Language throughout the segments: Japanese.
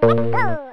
Bye.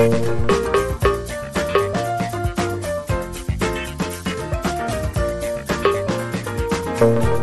Thank you.